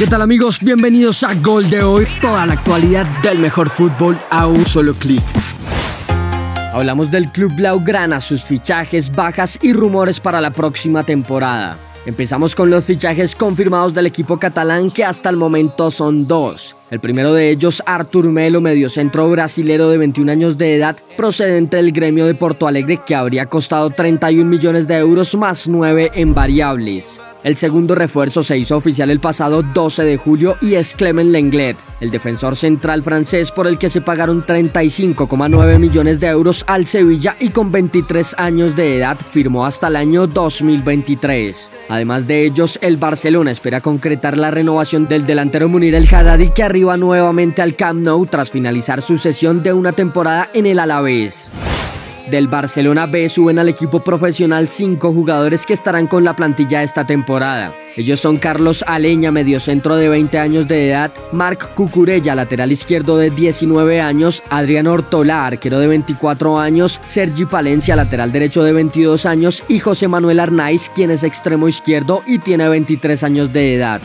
¿Qué tal amigos? Bienvenidos a Gol de hoy, toda la actualidad del mejor fútbol a un solo clic. Hablamos del Club Blaugrana, sus fichajes, bajas y rumores para la próxima temporada. Empezamos con los fichajes confirmados del equipo catalán que hasta el momento son dos. El primero de ellos, Artur Melo, mediocentro brasilero de 21 años de edad, procedente del gremio de Porto Alegre, que habría costado 31 millones de euros más 9 en variables. El segundo refuerzo se hizo oficial el pasado 12 de julio y es Clement Lenglet, el defensor central francés por el que se pagaron 35,9 millones de euros al Sevilla y con 23 años de edad firmó hasta el año 2023. Además de ellos, el Barcelona espera concretar la renovación del delantero Munir El Haddadi que arriba nuevamente al Camp Nou tras finalizar su sesión de una temporada en el Alavés. Del Barcelona B suben al equipo profesional cinco jugadores que estarán con la plantilla esta temporada. Ellos son Carlos Aleña, mediocentro de 20 años de edad, Marc Cucurella, lateral izquierdo de 19 años, Adrián Ortola, arquero de 24 años, Sergi Palencia, lateral derecho de 22 años y José Manuel Arnaiz, quien es extremo izquierdo y tiene 23 años de edad.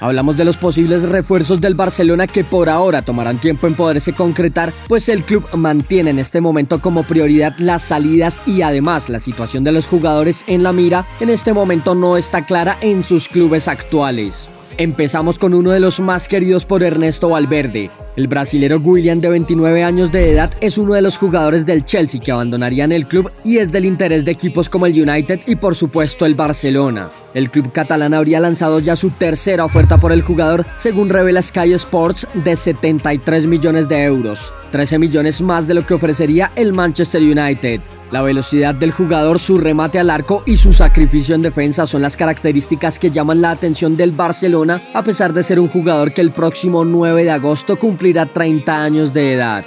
Hablamos de los posibles refuerzos del Barcelona que por ahora tomarán tiempo en poderse concretar, pues el club mantiene en este momento como prioridad las salidas y además la situación de los jugadores en la mira en este momento no está clara en sus clubes actuales. Empezamos con uno de los más queridos por Ernesto Valverde. El brasilero William de 29 años de edad es uno de los jugadores del Chelsea que abandonarían el club y es del interés de equipos como el United y por supuesto el Barcelona. El club catalán habría lanzado ya su tercera oferta por el jugador, según revela Sky Sports, de 73 millones de euros, 13 millones más de lo que ofrecería el Manchester United. La velocidad del jugador, su remate al arco y su sacrificio en defensa son las características que llaman la atención del Barcelona, a pesar de ser un jugador que el próximo 9 de agosto cumplirá 30 años de edad.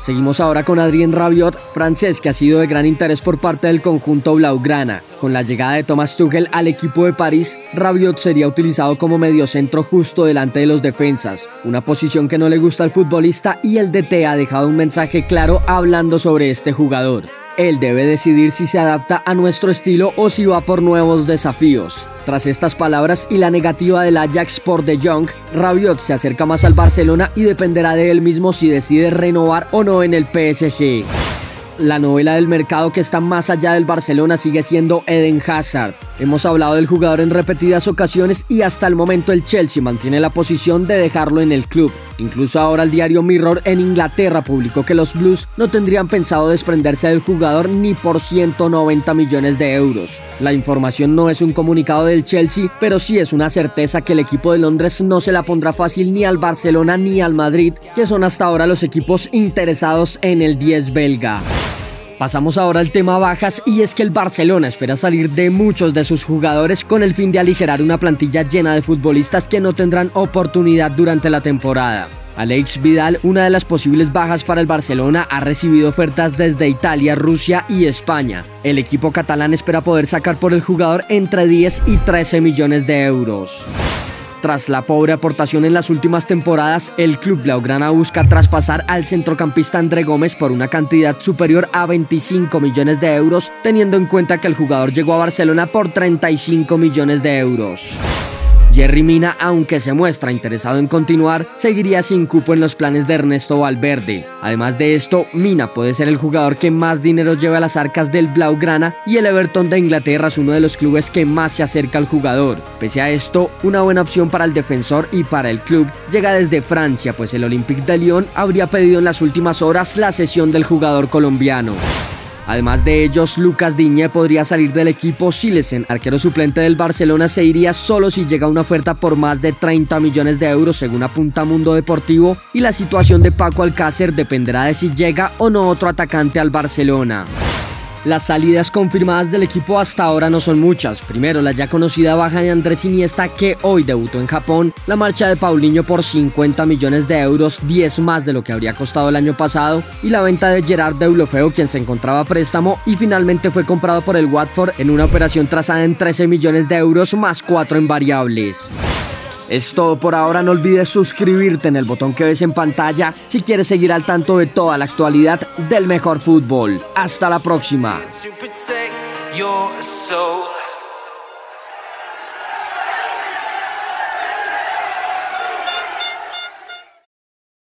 Seguimos ahora con Adrien Rabiot, francés que ha sido de gran interés por parte del conjunto Blaugrana. Con la llegada de Thomas Tuchel al equipo de París, Rabiot sería utilizado como mediocentro justo delante de los defensas, una posición que no le gusta al futbolista y el DT ha dejado un mensaje claro hablando sobre este jugador. Él debe decidir si se adapta a nuestro estilo o si va por nuevos desafíos. Tras estas palabras y la negativa del Ajax por De Jong, Rabiot se acerca más al Barcelona y dependerá de él mismo si decide renovar o no en el PSG. La novela del mercado que está más allá del Barcelona sigue siendo Eden Hazard. Hemos hablado del jugador en repetidas ocasiones y hasta el momento el Chelsea mantiene la posición de dejarlo en el club. Incluso ahora el diario Mirror en Inglaterra publicó que los Blues no tendrían pensado desprenderse del jugador ni por 190 millones de euros. La información no es un comunicado del Chelsea, pero sí es una certeza que el equipo de Londres no se la pondrá fácil ni al Barcelona ni al Madrid, que son hasta ahora los equipos interesados en el 10 belga. Pasamos ahora al tema bajas y es que el Barcelona espera salir de muchos de sus jugadores con el fin de aligerar una plantilla llena de futbolistas que no tendrán oportunidad durante la temporada. Alex Vidal, una de las posibles bajas para el Barcelona, ha recibido ofertas desde Italia, Rusia y España. El equipo catalán espera poder sacar por el jugador entre 10 y 13 millones de euros. Tras la pobre aportación en las últimas temporadas, el club Blaugrana busca traspasar al centrocampista André Gómez por una cantidad superior a 25 millones de euros, teniendo en cuenta que el jugador llegó a Barcelona por 35 millones de euros. Jerry Mina, aunque se muestra interesado en continuar, seguiría sin cupo en los planes de Ernesto Valverde. Además de esto, Mina puede ser el jugador que más dinero lleva a las arcas del Blaugrana y el Everton de Inglaterra es uno de los clubes que más se acerca al jugador. Pese a esto, una buena opción para el defensor y para el club llega desde Francia, pues el Olympique de Lyon habría pedido en las últimas horas la cesión del jugador colombiano. Además de ellos, Lucas Diñé podría salir del equipo Silesen, arquero suplente del Barcelona, se iría solo si llega una oferta por más de 30 millones de euros según apunta Mundo Deportivo y la situación de Paco Alcácer dependerá de si llega o no otro atacante al Barcelona. Las salidas confirmadas del equipo hasta ahora no son muchas. Primero, la ya conocida baja de Andrés Iniesta que hoy debutó en Japón, la marcha de Paulinho por 50 millones de euros, 10 más de lo que habría costado el año pasado, y la venta de Gerard Deulofeo quien se encontraba a préstamo y finalmente fue comprado por el Watford en una operación trazada en 13 millones de euros más 4 en variables. Es todo por ahora, no olvides suscribirte en el botón que ves en pantalla si quieres seguir al tanto de toda la actualidad del mejor fútbol. Hasta la próxima.